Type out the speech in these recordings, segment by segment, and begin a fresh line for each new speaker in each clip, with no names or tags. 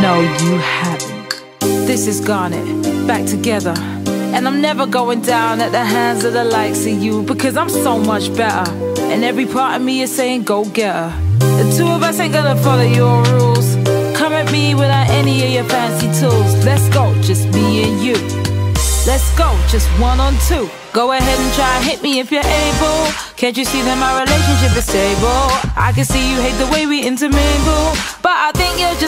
No, you haven't. This is Garnet, back together. And I'm never going down at the hands of the likes of you because I'm so much better. And every part of me is saying, go get her. The two of us ain't gonna follow your rules. Come at me without any of your fancy tools. Let's go, just me and you. Let's go, just one on two. Go ahead and try and hit me if you're able. Can't you see that my relationship is stable? I can see you hate the way we intermingle. But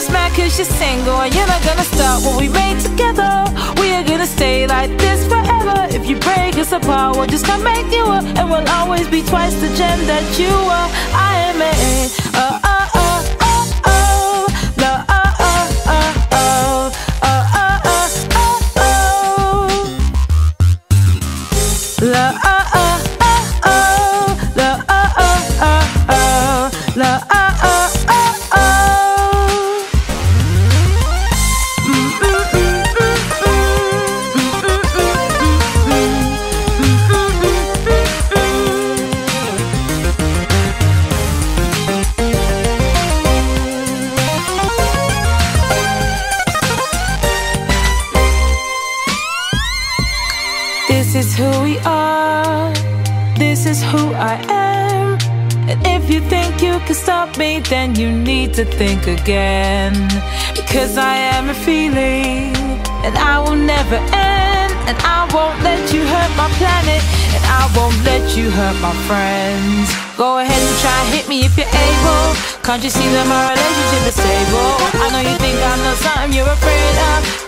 just cause you're single And you're not gonna stop what we made together We are gonna stay like this forever If you break us apart, we'll just come make you up And we'll always be twice the gem that you are I am a, love, oh, oh, oh, oh love, oh, oh, oh, who we are. This is who I am. And if you think you can stop me, then you need to think again. Because I am a feeling, and I will never end. And I won't let you hurt my planet, and I won't let you hurt my friends. Go ahead and try hit me if you're able. Can't you see that my relationship is stable? I know you think I'm know something you're afraid of.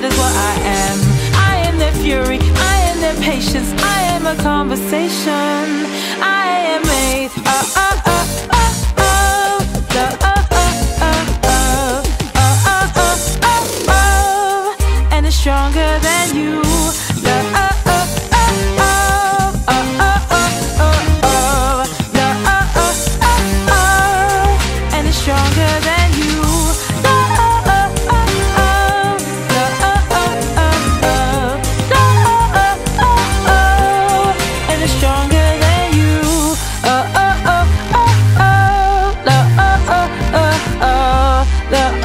God is what I am. I am their fury, I am their patience, I am a conversation. I am made. Oh, oh, oh. Stronger than you. stronger than you the